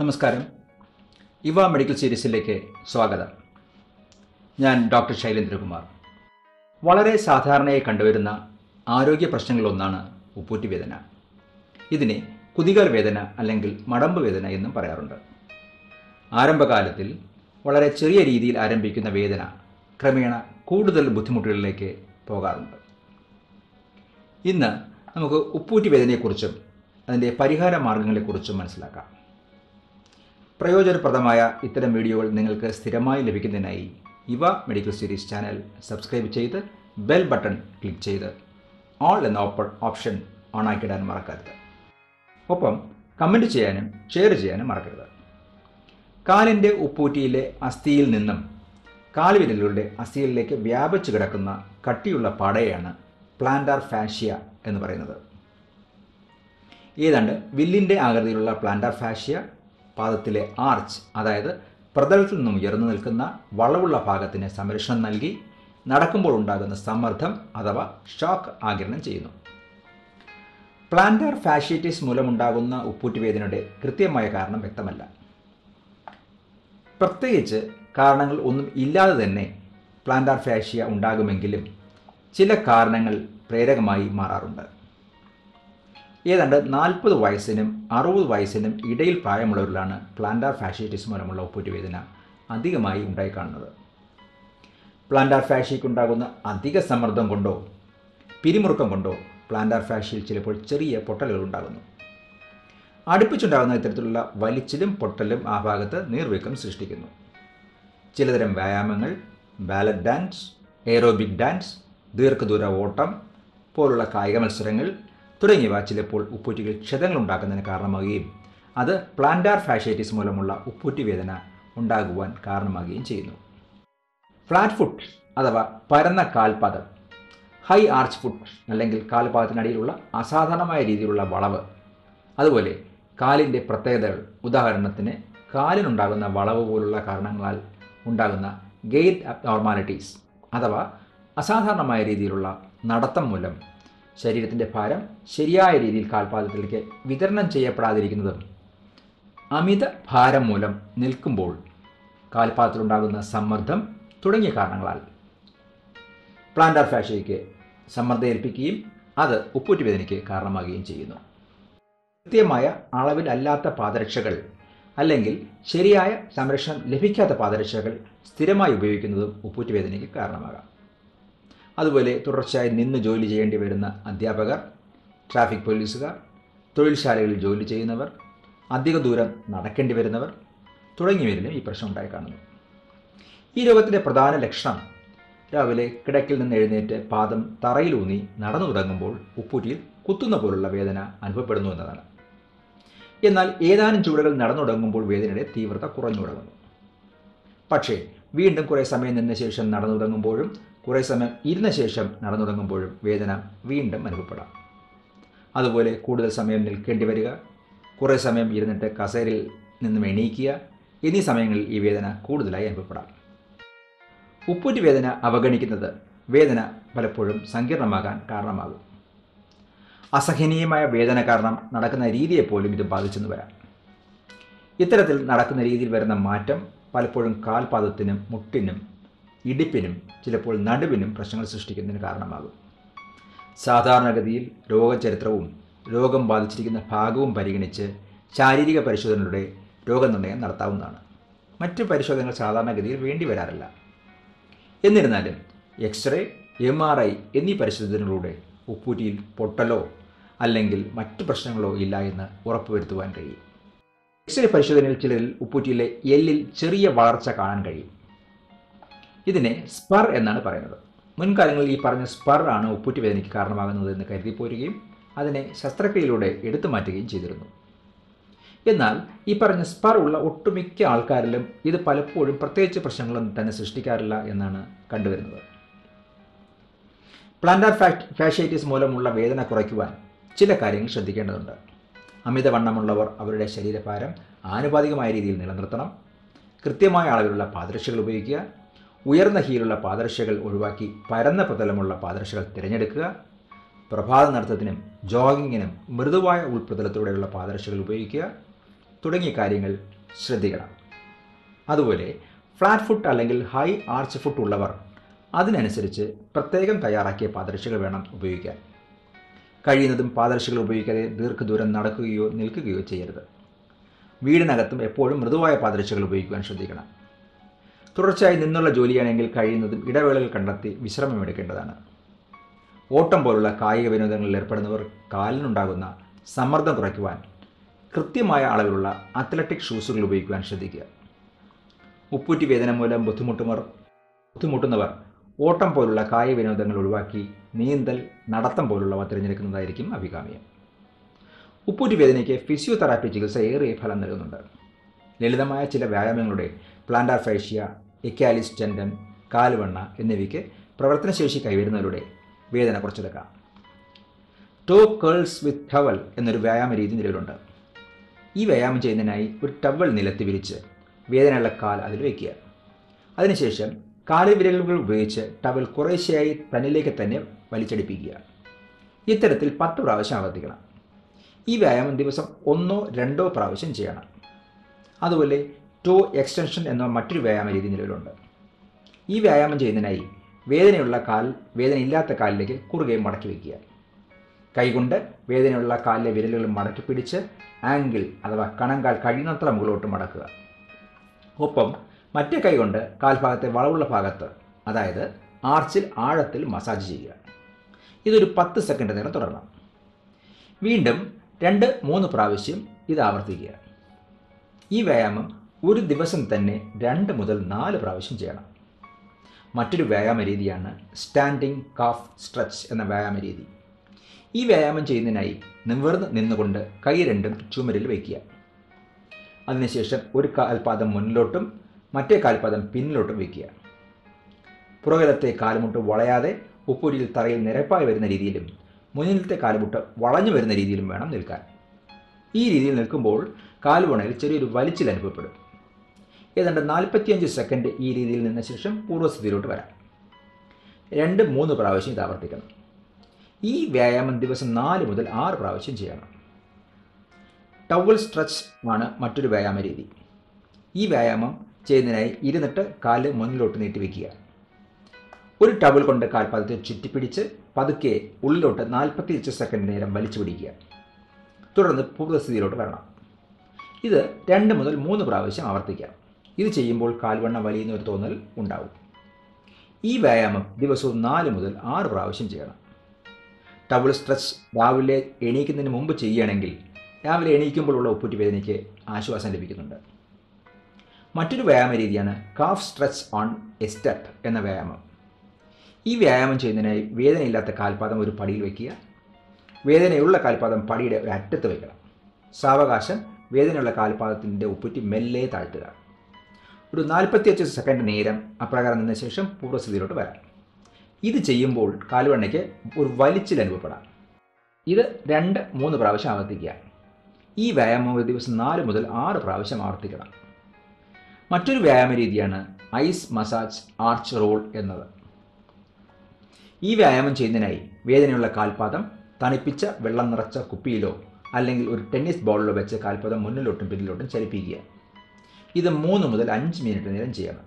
നമസ്കാരം. ഇവ മെഡിക്കൽ സീരീസിലേക്ക് സ്വാഗതം. ഞാൻ ഡോക്ടർ ശൈലേന്ദ്രകുമാർ. വളരെ സാധാരണയായി കണ്ടുവരുന്ന ആരോഗ്യ പ്രശ്നങ്ങളൊന്നാണ് ഉപ്പൂറ്റി വേദന. ഇതിനെ കുതികാൽ വേദന അല്ലെങ്കിൽ മടമ്പ് വേദന എന്നും പറയാറുണ്ട്. ആരംഭകാലത്തിൽ വളരെ ചെറിയ രീതിയിൽ ആരംഭിക്കുന്ന വേദന ക്രമേണ കൂടുതൽ ബുദ്ധിമുട്ടുകളിലേക്ക് പോകാറുണ്ട്. ഇന്ന് നമുക്ക് ഉപ്പൂറ്റി വേദനയെക്കുറിച്ചും അതിന്റെ പരിഹാര മാർഗങ്ങളെക്കുറിച്ചും മനസ്സിലാക്കാം. പ്രയോജനപ്രദമായ ഇത്തരം വീഡിയോകൾ നിങ്ങൾക്ക് സ്ഥിരമായി ലഭിക്കുന്നതിനായി ഇവ മെഡിക്കൽ സീരീസ് ചാനൽ സബ്സ്ക്രൈബ് ചെയ്ത് ബെൽ ബട്ടൺ ക്ലിക്ക് ചെയ്ത് ഓൾ എന്ന ഓപ്പൺ ഓപ്ഷൻ ഓണാക്കിയിടാൻ മറക്കരുത്. ഒപ്പം കമന്റ് ചെയ്യാനും ഷെയർ ചെയ്യാനും മറക്കരുത്. കാലിന്റെ ഉപ്പൂറ്റിയിലെ അസ്ഥിയിൽ നിന്നും കാലുവിരലുകളുടെ അസ്ഥിയിലേക്ക് വ്യാപിച്ചു കിടക്കുന്ന കട്ടിയുള്ള പടയാണ് പ്ലാന്റാർ ഫാഷ്യ എന്ന് പറയുന്നത്. ഏതാണ്ട് വില്ലിന്റെ ആകൃതിയിലുള്ള പ്ലാന്റാർ ഫാഷ്യ പാദത്തിലെ ആർച്ച് അതായത് പ്രതലത്തിൽ നിന്നും ഉയർന്നു നിൽക്കുന്ന വളവുള്ള ഭാഗത്തിന് സംരക്ഷണം നൽകി നടക്കുമ്പോൾ ഉണ്ടാകുന്ന സമ്മർദ്ദം അഥവാ ഷോക്ക് ആകിരണം ചെയ്യുന്നു. പ്ലാന്റർ ഫാഷ്യറ്റിസ് മൂലമുണ്ടാകുന്ന ഉപ്പൂറ്റുവേദനയുടെ കൃത്യമായ കാരണം വ്യക്തമല്ല. പ്രത്യേകിച്ച് കാരണങ്ങൾ ഒന്നും ഇല്ലാതെ തന്നെ പ്ലാന്റാർ ഫാഷ്യ ഉണ്ടാകുമെങ്കിലും ചില കാരണങ്ങൾ പ്രേരകമായി മാറാറുണ്ട്. ഏതാണ്ട് നാൽപ്പത് വയസ്സിനും അറുപത് വയസ്സിനും ഇടയിൽ പ്രായമുള്ളവരിലാണ് പ്ലാന്റാർ ഫാഷിറ്റിസ് മൂലമുള്ള ഉപ്പൂറ്റുവേദന അധികമായി ഉണ്ടായി കാണുന്നത്. പ്ലാന്റാർ ഫാഷ്യയ്ക്ക് ഉണ്ടാകുന്ന അധിക സമ്മർദ്ദം കൊണ്ടോ പിരിമുറുക്കം കൊണ്ടോ പ്ലാന്റാർ ഫാഷ്യയിൽ ചിലപ്പോൾ ചെറിയ പൊട്ടലുകൾ ഉണ്ടാകുന്നു. അടുപ്പിച്ചുണ്ടാകുന്ന ഇത്തരത്തിലുള്ള വലിച്ചിലും പൊട്ടലും ആ ഭാഗത്ത് നീർവീക്കം സൃഷ്ടിക്കുന്നു. ചിലതരം വ്യായാമങ്ങൾ ബാലറ്റ് ഡാൻസ് എയറോബിക് ഡാൻസ് ദീർഘദൂര ഓട്ടം പോലുള്ള കായിക മത്സരങ്ങൾ തുടങ്ങിയവ ചിലപ്പോൾ ഉപ്പൂറ്റികൾ ക്ഷതങ്ങൾ ഉണ്ടാക്കുന്നതിന് കാരണമാകുകയും അത് പ്ലാന്റാർ ഫാഷൈറ്റിസ് മൂലമുള്ള ഉപ്പൂറ്റി വേദന ഉണ്ടാകുവാൻ കാരണമാകുകയും ചെയ്യുന്നു. ഫ്ലാറ്റ് ഫുട്ട് അഥവാ പരന്ന കാൽപാദം ഹൈ ആർച്ച് ഫുട്ട് അല്ലെങ്കിൽ കാൽപാദത്തിനടിയിലുള്ള അസാധാരണമായ രീതിയിലുള്ള വളവ് അതുപോലെ കാലിന്റെ പ്രത്യേകതകൾ. ഉദാഹരണത്തിന് കാലിനുണ്ടാകുന്ന വളവ് പോലുള്ള കാരണങ്ങളാൽ ഉണ്ടാകുന്ന ഗെയ്റ്റ് അബ്നോർമാലിറ്റീസ് അഥവാ അസാധാരണമായ രീതിയിലുള്ള നടത്തം മൂലം ശരീരത്തിന്റെ ഭാരം ശരിയായ രീതിയിൽ കാൽപാദത്തിലേക്ക് വിതരണം ചെയ്യപ്പെടാതിരിക്കുന്നതും അമിത ഭാരം മൂലം നിൽക്കുമ്പോൾ കാൽപാദത്തിലുണ്ടാകുന്ന സമ്മർദ്ദം തുടങ്ങിയ കാരണങ്ങളാൽ. പ്ലാന്റാർ ഫാഷയ്ക്ക് സമ്മർദ്ദം ഏൽപ്പിക്കുകയും അത് ഉപ്പൂറ്റി വേദനയ്ക്ക് കാരണമാകുകയും ചെയ്യുന്നു. കൃത്യമായ അളവിലല്ലാത്ത പാദരക്ഷകൾ അല്ലെങ്കിൽ ശരിയായ സംരക്ഷണം ലഭിക്കാത്ത പാദരക്ഷകൾ സ്ഥിരമായി ഉപയോഗിക്കുന്നതും ഉപ്പൂറ്റി വേദനയ്ക്ക് കാരണമാകാം. അതുപോലെ തുടർച്ചയായി നിന്ന് ജോലി ചെയ്യേണ്ടി വരുന്ന അധ്യാപകർ ട്രാഫിക് പോലീസുകാർ തൊഴിൽശാലകളിൽ ജോലി ചെയ്യുന്നവർ അധിക ദൂരം നടക്കേണ്ടി വരുന്നവർ തുടങ്ങിയവരിലും ഈ പ്രശ്നം ഉണ്ടായി കാണുന്നു. ഈ രോഗത്തിന്റെ പ്രധാന ലക്ഷണം രാവിലെ കിടക്കിൽ നിന്ന് എഴുന്നേറ്റ് പാദം തറയിലൂന്നി നടന്നു തുടങ്ങുമ്പോൾ ഉപ്പൂറ്റിയിൽ കുത്തുന്ന പോലുള്ള വേദന അനുഭവപ്പെടുന്നു എന്നതാണ്. എന്നാൽ ഏതാനും ചൂടുകൾ നടന്നു തുടങ്ങുമ്പോൾ വേദനയുടെ തീവ്രത കുറഞ്ഞു തുടങ്ങുന്നു. പക്ഷേ വീണ്ടും കുറേ സമയം നിന്ന ശേഷം നടന്നു തുടങ്ങുമ്പോഴും കുറേ സമയം ഇരുന്ന ശേഷം നടന്നു തുടങ്ങുമ്പോഴും വേദന വീണ്ടും അനുഭവപ്പെടാം. അതുപോലെ കൂടുതൽ സമയം നിൽക്കേണ്ടി വരിക കുറേ സമയം ഇരുന്നിട്ട് കസേരയിൽ നിന്നും എണീക്കുക എന്നീ സമയങ്ങളിൽ ഈ വേദന കൂടുതലായി അനുഭവപ്പെടാം. ഉപ്പൂറ്റി വേദന അവഗണിക്കുന്നത് വേദന പലപ്പോഴും സങ്കീർണമാകാൻ കാരണമാകും. അസഹനീയമായ വേദന കാരണം നടക്കുന്ന രീതിയെപ്പോലും ഇത് ബാധിച്ചെന്ന് വരാം. ഇത്തരത്തിൽ നടക്കുന്ന രീതിയിൽ വരുന്ന മാറ്റം പലപ്പോഴും കാൽപാദത്തിനും മുട്ടിനും ഇടിപ്പിനും ചിലപ്പോൾ നടുവിനും പ്രശ്നങ്ങൾ സൃഷ്ടിക്കുന്നതിന് കാരണമാകും. സാധാരണഗതിയിൽ രോഗചരിത്രവും രോഗം ബാധിച്ചിരിക്കുന്ന ഭാഗവും പരിഗണിച്ച് ശാരീരിക പരിശോധനയുടെ രോഗനിർണയം നടത്താവുന്നതാണ്. മറ്റ് പരിശോധനകൾ സാധാരണഗതിയിൽ വേണ്ടി വരാറില്ല. എന്നിരുന്നാലും എക്സ്റേ എം ആർ ഐ എന്നീ പരിശോധനകളിലൂടെ ഉപ്പൂറ്റിയിൽ പൊട്ടലോ അല്ലെങ്കിൽ മറ്റു പ്രശ്നങ്ങളോ ഇല്ല എന്ന് ഉറപ്പുവരുത്തുവാൻ കഴിയും. എക്സ്റേ പരിശോധനയിൽ ചിലരിൽ ഉപ്പൂറ്റിയിലെ എല്ലിൽ ചെറിയ വളർച്ച കാണാൻ കഴിയും. ഇതിനെ സ്പർ എന്നാണ് പറയുന്നത്. മുൻകാലങ്ങളിൽ ഈ പറഞ്ഞ സ്പർ ആണ് ഉപ്പൂറ്റി വേദനയ്ക്ക് കാരണമാകുന്നത് എന്ന് കരുതി പോരുകയും അതിനെ ശസ്ത്രക്രിയയിലൂടെ എടുത്തു മാറ്റുകയും ചെയ്തിരുന്നു. എന്നാൽ ഈ പറഞ്ഞ സ്പർ ഉള്ള ഒട്ടുമിക്ക ആൾക്കാരിലും ഇത് പലപ്പോഴും പ്രത്യേകിച്ച് പ്രശ്നങ്ങളൊന്നും തന്നെ സൃഷ്ടിക്കാറില്ല എന്നാണ് കണ്ടുവരുന്നത്. പ്ലാന്റാർ ഫാഷൈറ്റിസ് മൂലമുള്ള വേദന കുറയ്ക്കുവാൻ ചില കാര്യങ്ങൾ ശ്രദ്ധിക്കേണ്ടതുണ്ട്. അമിതവണ്ണമുള്ളവർ അവരുടെ ശരീരഭാരം ആനുപാതികമായ രീതിയിൽ നിലനിർത്തണം. കൃത്യമായ അളവിലുള്ള പാദരക്ഷകൾ ഉപയോഗിക്കുക. ഉയർന്ന ഹീലുള്ള പാദർശകൾ ഒഴിവാക്കി പരന്ന പ്രതലമുള്ള പാദർശകൾ തിരഞ്ഞെടുക്കുക. പ്രഭാത നടത്തത്തിനും ജോഗിങ്ങിനും മൃദുവായ ഉൾപ്രതലത്തോടെയുള്ള പാദർശകൾ ഉപയോഗിക്കുക. തുടങ്ങിയ കാര്യങ്ങൾ ശ്രദ്ധിക്കണം. അതുപോലെ ഫ്ലാറ്റ് ഫുട്ട് അല്ലെങ്കിൽ ഹൈ ആർച്ച് ഫുട്ട് ഉള്ളവർ അതിനനുസരിച്ച് പ്രത്യേകം തയ്യാറാക്കിയ പാദർശകൾ വേണം ഉപയോഗിക്കാൻ. കഴിയുന്നതും പാദർശകൾ ഉപയോഗിക്കാതെ ദീർഘദൂരം നടക്കുകയോ നിൽക്കുകയോ ചെയ്യരുത്. വീടിനകത്തും എപ്പോഴും മൃദുവായ പാദർശകൾ ഉപയോഗിക്കുവാൻ ശ്രദ്ധിക്കണം. തുടർച്ചയായി നിന്നുള്ള ജോലിയാണെങ്കിൽ കഴിയുന്നതും ഇടവേളകൾ കണ്ടെത്തി വിശ്രമമെടുക്കേണ്ടതാണ്. ഓട്ടം പോലുള്ള കായിക വിനോദങ്ങളിൽ ഏർപ്പെടുന്നവർ കാലിനുണ്ടാകുന്ന സമ്മർദ്ദം കുറയ്ക്കുവാൻ കൃത്യമായ അളവിലുള്ള അത്ലറ്റിക് ഷൂസുകൾ ഉപയോഗിക്കുവാൻ ശ്രദ്ധിക്കുക. ഉപ്പൂറ്റി വേദന മൂലം ബുദ്ധിമുട്ടുമർ ബുദ്ധിമുട്ടുന്നവർ ഓട്ടം പോലുള്ള കായിക വിനോദങ്ങൾ ഒഴിവാക്കി നീന്തൽ നടത്തം പോലുള്ളവ തിരഞ്ഞെടുക്കുന്നതായിരിക്കും അഭികാമ്യം. ഉപ്പൂറ്റി വേദനയ്ക്ക് ഫിസിയോതെറാപ്പി ചികിത്സ ഏറെ ഫലം നൽകുന്നുണ്ട്. ലളിതമായ ചില വ്യായാമങ്ങളുടെ പ്ലാന്റാർ ഫേഷ്യ എക്കാലിസ് ടെൻഡൻ കാൽവണ്ണ എന്നിവയ്ക്ക് പ്രവർത്തനശേഷി കൈവരുന്നവരുടെ വേദന കുറച്ചെടുക്കാം. ടോ കേൾസ് വിത്ത് ടവൽ എന്നൊരു വ്യായാമ രീതി നിലവിലുണ്ട്. ഈ വ്യായാമം ചെയ്യുന്നതിനായി ഒരു ടവൽ നിലത്ത് വിരിച്ച് വേദനയുള്ള കാൽ അതിൽ വയ്ക്കുക. അതിനുശേഷം കാലുവിരലുകൾ ഉപയോഗിച്ച് ടവൽ കുറേശ്ശെയായി തന്നിലേക്ക് തന്നെ വലിച്ചടിപ്പിക്കുക. ഇത്തരത്തിൽ പത്ത് പ്രാവശ്യം ആവർത്തിക്കണം. ഈ വ്യായാമം ദിവസം ഒന്നോ രണ്ടോ പ്രാവശ്യം ചെയ്യണം. അതുപോലെ ടോ എക്സ്റ്റൻഷൻ എന്ന മറ്റൊരു വ്യായാമ രീതി നിലവിലുണ്ട്. ഈ വ്യായാമം ചെയ്യുന്നതിനായി വേദനയുള്ള കാൽ വേദനയില്ലാത്ത കാലിലേക്ക് കുറുകെ മടക്കി വയ്ക്കുക. കൈകൊണ്ട് വേദനയുള്ള കാലിലെ വിരലുകൾ മടക്കി പിടിച്ച് ആംഗിൾ അഥവാ കണങ്കാൽ കഴിയുന്നത്ര മുകളിലോട്ട് മടക്കുക. ഒപ്പം മറ്റേ കൈകൊണ്ട് കാൽഭാഗത്തെ വളവുള്ള ഭാഗത്ത് അതായത് ആർച്ചിൽ ആഴത്തിൽ മസാജ് ചെയ്യുക. ഇതൊരു പത്ത് സെക്കൻഡ് നേരം തുടരണം. വീണ്ടും രണ്ട് മൂന്ന് പ്രാവശ്യം ഇത് ആവർത്തിക്കുക. ഈ വ്യായാമം ഒരു ദിവസം തന്നെ രണ്ട് മുതൽ നാല് പ്രാവശ്യം ചെയ്യണം. മറ്റൊരു വ്യായാമ രീതിയാണ് സ്റ്റാൻഡിംഗ് കാഫ് സ്ട്രെച്ച് എന്ന വ്യായാമ രീതി. ഈ വ്യായാമം ചെയ്യുന്നതിനായി നിവർന്ന് നിന്നുകൊണ്ട് കൈ രണ്ടും ചുമരിൽ വയ്ക്കുക. അതിനുശേഷം ഒരു കാൽപാദം മുന്നിലോട്ടും മറ്റേ കാൽപാദം പിന്നിലോട്ടും വയ്ക്കുക. പുറകിലത്തെ കാലുമുട്ട് വളയാതെ ഉപ്പുരിയിൽ തറയിൽ നിരപ്പായി വരുന്ന രീതിയിലും മുന്നിലത്തെ കാലുമുട്ട് വളഞ്ഞു വരുന്ന രീതിയിലും വേണം നിൽക്കാൻ. ഈ രീതിയിൽ നിൽക്കുമ്പോൾ കാൽവണയിൽ ചെറിയൊരു വലിച്ചിൽ അനുഭവപ്പെടും. ഏതാണ്ട് നാൽപ്പത്തിയഞ്ച് സെക്കൻഡ് ഈ രീതിയിൽ നിന്ന ശേഷം പൂർവസ്ഥിതിയിലോട്ട് വരാം. രണ്ട് മൂന്ന് പ്രാവശ്യം ഇത് ആവർത്തിക്കണം. ഈ വ്യായാമം ദിവസം നാല് മുതൽ ആറ് പ്രാവശ്യം ചെയ്യണം. ടവൽ സ്ട്രെച്ച് ആണ് മറ്റൊരു വ്യായാമ രീതി. ഈ വ്യായാമം ചെയ്യുന്നതിനായി ഇരുന്നിട്ട് കാൽ മുന്നിലോട്ട് നീട്ടി വയ്ക്കുക ഒരു ടവൽ കൊണ്ട് കാൽപാദത്തെ ചുറ്റിപ്പിടിച്ച് പതുക്കെ ഉള്ളിലോട്ട് നാൽപ്പത്തിയഞ്ച് സെക്കൻഡ് നേരം വലിച്ചു പിടിക്കുക. തുടർന്ന് പൂർവസ്ഥിതിയിലോട്ട് വരണം. ഇത് രണ്ട് മുതൽ മൂന്ന് പ്രാവശ്യം ആവർത്തിക്കാം. ഇത് ചെയ്യുമ്പോൾ കാൽവണ്ണ വലിയുന്ന ഒരു തോന്നൽ ഉണ്ടാവും. ഈ വ്യായാമം ദിവസവും നാല് മുതൽ ആറ് പ്രാവശ്യം ചെയ്യണം. ടബിൾ സ്ട്രെസ് രാവിലെ എണീക്കുന്നതിന് മുമ്പ് ചെയ്യുകയാണെങ്കിൽ രാവിലെ എണീക്കുമ്പോഴുള്ള ഉപ്പുറ്റി വേദനയ്ക്ക് ആശ്വാസം ലഭിക്കുന്നുണ്ട്. മറ്റൊരു വ്യായാമ രീതിയാണ് calf stretch on a step എന്ന വ്യായാമം. ഈ വ്യായാമം ചെയ്യുന്നതിനായി വേദനയില്ലാത്ത കാൽപാദം ഒരു പടിയിൽ വയ്ക്കുക. വേദനയുള്ള കാൽപാദം പടിയുടെ ഒരു അറ്റത്ത് വയ്ക്കണം. സാവകാശം വേദനയുള്ള കാൽപാദത്തിന്റെ ഉപ്പുറ്റി മെല്ലെ താഴ്ത്തുക. ഒരു നാൽപ്പത്തിയഞ്ച് സെക്കൻഡ് നേരം അപ്രകാരം നിന്ന ശേഷം പൂർവസ്ഥിതിയിലോട്ട് വരാം. ഇത് ചെയ്യുമ്പോൾ കാലുവണ്ണയ്ക്ക് ഒരു വലിച്ചിൽ അനുഭവപ്പെടാം. ഇത് രണ്ട് മൂന്ന് പ്രാവശ്യം ആവർത്തിക്കുക. ഈ വ്യായാമം ഒരു ദിവസം നാല് മുതൽ ആറ് പ്രാവശ്യം ആവർത്തിക്കണം. മറ്റൊരു വ്യായാമ രീതിയാണ് ഐസ് മസാജ് ആർച്ച് റോൾ എന്നത്. ഈ വ്യായാമം ചെയ്യുന്നതിനായി വേദനയുള്ള കാൽപാദം തണുപ്പിച്ച വെള്ളം നിറച്ച കുപ്പിയിലോ അല്ലെങ്കിൽ ഒരു ടെന്നീസ് ബോളിലോ വെച്ച് കാൽപാദം മുന്നിലോട്ടും പിന്നിലോട്ടും ചലിപ്പിക്കുക. ഇത് മൂന്ന് മുതൽ അഞ്ച് മിനിറ്റ് നേരം ചെയ്യണം.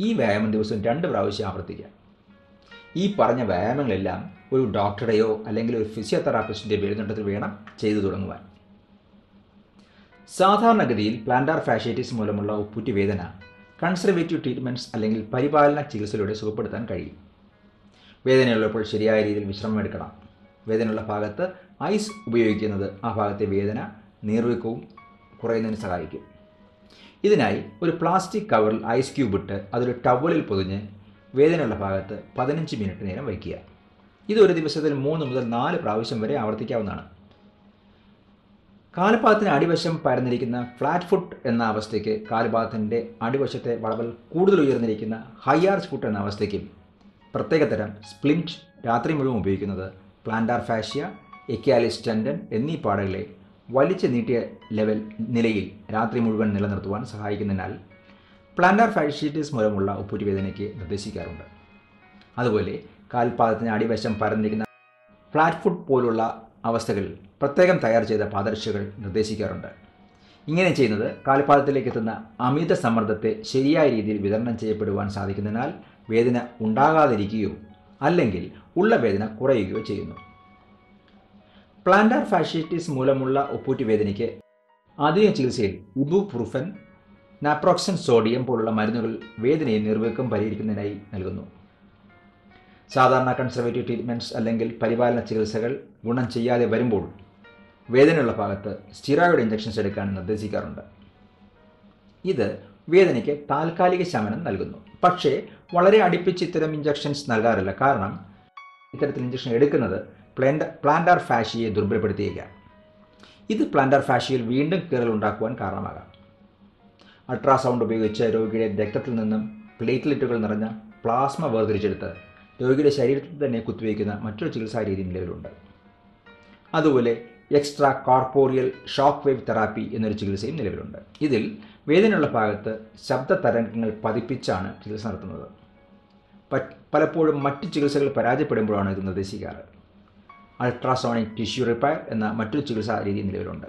ഈ വ്യായാമം ദിവസം രണ്ട് പ്രാവശ്യം ആവർത്തിക്കാം ഈ പറഞ്ഞ വ്യായാമങ്ങളെല്ലാം ഒരു ഡോക്ടറുടെയോ അല്ലെങ്കിൽ ഒരു ഫിസിയോതെറാപ്പിസ്റ്റിന്റെ മേൽനോട്ടത്തിൽ വേണം ചെയ്തു തുടങ്ങുവാൻ. സാധാരണഗതിയിൽ പ്ലാന്റാർ ഫാഷൈറ്റിസ് മൂലമുള്ള ഉപ്പുറ്റി വേദന കൺസർവേറ്റീവ് ട്രീറ്റ്മെന്റ്സ് അല്ലെങ്കിൽ പരിപാലന ചികിത്സയിലൂടെ സുഖപ്പെടുത്താൻ കഴിയും. വേദനയുള്ളപ്പോൾ ശരിയായ രീതിയിൽ വിശ്രമം എടുക്കണം വേദനയുള്ള ഭാഗത്ത് ഐസ് ഉപയോഗിക്കുന്നത് ആ ഭാഗത്തെ വേദന നീർവീക്കവും കുറയുന്നതിന് സഹായിക്കും. ഇതിനായി ഒരു പ്ലാസ്റ്റിക് കവറിൽ ഐസ് ക്യൂബ് ഇട്ട് അതൊരു ടവലിൽ പൊതിഞ്ഞ് വേദനയുള്ള ഭാഗത്ത് പതിനഞ്ച് മിനിറ്റ് നേരം വയ്ക്കുക. ഇത് ഒരു ദിവസത്തിൽ മൂന്ന് മുതൽ നാല് പ്രാവശ്യം വരെ ആവർത്തിക്കാവുന്നതാണ്. കാൽപാദത്തിന് അടിവശം പരന്നിരിക്കുന്ന ഫ്ലാറ്റ് ഫുട്ട് എന്ന അവസ്ഥയ്ക്ക് കാൽപാദത്തിന്റെ അടിവശത്തെ വളവൽ കൂടുതൽ ഉയർന്നിരിക്കുന്ന ഹൈ ആർച്ച് ഫുട്ട് എന്ന അവസ്ഥയ്ക്കും പ്രത്യേകതരം സ്പ്ലിന്റ് രാത്രി മുഴുവൻ ഉപയോഗിക്കുന്നത് പ്ലാന്റാർ ഫാഷ്യ എക്യാലിസ് ടെൻഡൻ എന്നീ പാടുകളെ വലിച്ചു നീട്ടിയ ലെവൽ നിലയിൽ രാത്രി മുഴുവൻ നിലനിർത്തുവാൻ സഹായിക്കുന്നതിനാൽ പ്ലാനർ ഫാഷൈറ്റിസ് മൂലമുള്ള ഉപ്പുരുവേദനയ്ക്ക് വേദനയ്ക്ക് നിർദ്ദേശിക്കാറുണ്ട്. അതുപോലെ കാൽപാദത്തിന് അടിവശം പരന്നിരിക്കുന്ന ഫ്ലാറ്റ് ഫുഡ് പോലുള്ള അവസ്ഥകളിൽ പ്രത്യേകം തയ്യാർ ചെയ്ത പാദരക്ഷകൾ നിർദ്ദേശിക്കാറുണ്ട്. ഇങ്ങനെ ചെയ്യുന്നത് കാൽപാദത്തിലേക്ക് എത്തുന്ന അമിത സമ്മർദ്ദത്തെ ശരിയായ രീതിയിൽ വിതരണം ചെയ്യപ്പെടുവാൻ സാധിക്കുന്നതിനാൽ വേദന ഉണ്ടാകാതിരിക്കുകയോ അല്ലെങ്കിൽ ഉള്ള വേദന കുറയുകയോ ചെയ്യുന്നു. പ്ലാന്റാർ ഫാഷൈറ്റിസ് മൂലമുള്ള ഒപ്പൂറ്റി വേദനയ്ക്ക് ആധുനിക ചികിത്സയിൽ ഇബുപ്രൂഫൻ നാപ്രോക്സൻ സോഡിയം പോലുള്ള മരുന്നുകൾ വേദനയെ നിർവീക്കം പരിഹരിക്കുന്നതിനായി നൽകുന്നു. സാധാരണ കൺസർവേറ്റീവ് ട്രീറ്റ്മെന്റ്സ് അല്ലെങ്കിൽ പരിപാലന ചികിത്സകൾ ഗുണം ചെയ്യാതെ വരുമ്പോൾ വേദനയുള്ള ഭാഗത്ത് സ്റ്റിറോയിഡ് ഇഞ്ചക്ഷൻസ് എടുക്കാൻ നിർദ്ദേശിക്കാറുണ്ട്. ഇത് വേദനയ്ക്ക് താൽക്കാലിക ശമനം നൽകുന്നു. പക്ഷേ വളരെ അടുപ്പിച്ച് ഇത്തരം ഇഞ്ചക്ഷൻസ് നൽകാറില്ല. കാരണം ഇത്തരത്തിൽ ഇഞ്ചക്ഷൻ എടുക്കുന്നത് പ്ലാന്റ് പ്ലാന്റാർ ഫാഷിയെ ദുർബലപ്പെടുത്തിയേക്കാം. ഇത് പ്ലാന്റാർ ഫാഷിയിൽ വീണ്ടും കീറൽ ഉണ്ടാക്കുവാൻ കാരണമാകാം. അൾട്രാസൗണ്ട് ഉപയോഗിച്ച് രോഗിയുടെ രക്തത്തിൽ നിന്നും പ്ലേറ്റ്ലെറ്റുകൾ നിറഞ്ഞ പ്ലാസ്മ വേർതിരിച്ചെടുത്ത് രോഗിയുടെ ശരീരത്തിൽ തന്നെ കുത്തിവയ്ക്കുന്ന മറ്റൊരു ചികിത്സാ രീതി നിലവിലുണ്ട്. അതുപോലെ extra corporeal shock wave therapy എന്നൊരു ചികിത്സയും നിലവിലുണ്ട്. ഇതിൽ വേദനയുള്ള ഭാഗത്ത് ശബ്ദ തരംഗങ്ങൾ പതിപ്പിച്ചാണ് ചികിത്സ നടത്തുന്നത്. പലപ്പോഴും മറ്റ് ചികിത്സകൾ പരാജയപ്പെടുമ്പോഴാണ് ഇത് നിർദ്ദേശിക്കാറ്. അൾട്രാസോണിക് ടിഷ്യൂ റിപ്പയർ എന്ന മറ്റൊരു ചികിത്സാ രീതി നിലവിലുണ്ട്.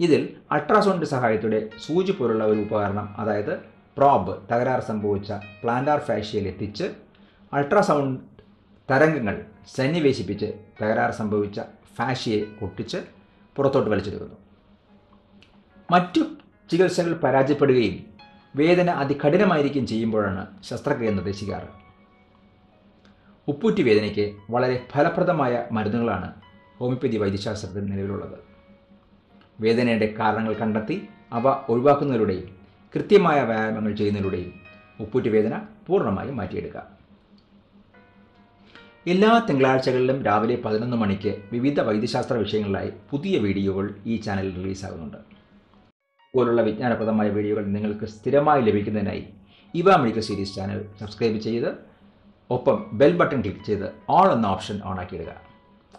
ഇതിൽ അൾട്രാസൗണ്ട് സഹായത്തോടെ സൂചി പോലുള്ള ഒരു ഉപകരണം അതായത് പ്രോബ് തകരാറ് സംഭവിച്ച പ്ലാന്റാർ ഫാഷ്യയിൽ എത്തിച്ച് അൾട്രാസൗണ്ട് തരംഗങ്ങൾ സന്നിവേശിപ്പിച്ച് തകരാറ് സംഭവിച്ച ഫാഷ്യയെ ഒട്ടിച്ച് പുറത്തോട്ട് വലിച്ചെടുക്കുന്നു മറ്റു ചികിത്സകൾ പരാജയപ്പെടുകയും വേദന അതികഠിനമായിരിക്കും ചെയ്യുമ്പോഴാണ് ശസ്ത്രക്രിയ നിർദ്ദേശിക്കാറ്. ഉപ്പൂറ്റി വേദനയ്ക്ക് വളരെ ഫലപ്രദമായ മരുന്നുകളാണ് ഹോമിയോപ്പതി വൈദ്യശാസ്ത്രത്തിൽ നിലവിലുള്ളത്. വേദനയുടെ കാരണങ്ങൾ കണ്ടെത്തി അവ ഒഴിവാക്കുന്നതിലൂടെയും കൃത്യമായ വ്യായാമങ്ങൾ ചെയ്യുന്നതിലൂടെയും ഉപ്പൂറ്റി വേദന പൂർണമായും മാറ്റിയെടുക്കാം എല്ലാ തിങ്കളാഴ്ചകളിലും രാവിലെ പതിനൊന്ന് മണിക്ക് വിവിധ വൈദ്യശാസ്ത്ര വിഷയങ്ങളിലായി പുതിയ വീഡിയോകൾ ഈ ചാനലിൽ റിലീസാകുന്നുണ്ട്. പോലുള്ള വിജ്ഞാനപ്രദമായ വീഡിയോകൾ നിങ്ങൾക്ക് സ്ഥിരമായി ലഭിക്കുന്നതിനായി ഇവ മെഡിക്കൽ സീരീസ് ചാനൽ സബ്സ്ക്രൈബ് ചെയ്ത് ഒപ്പം ബെൽ ബട്ടൺ ക്ലിക്ക് ചെയ്ത് ഓൾ എന്ന ഓപ്ഷൻ ഓണാക്കിയിടുക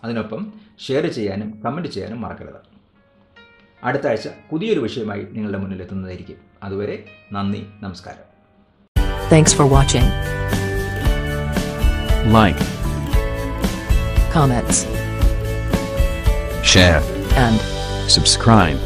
അതിനൊപ്പം ഷെയർ ചെയ്യാനും കമന്റ് ചെയ്യാനും മറക്കരുത്. അടുത്ത ആഴ്ച പുതിയൊരു വിഷയമായി നിങ്ങളുടെ മുന്നിൽ എത്തുന്നതായിരിക്കും. അതുവരെ നന്ദി നമസ്കാരം. Thanks for watching like Comments. Share, and subscribe.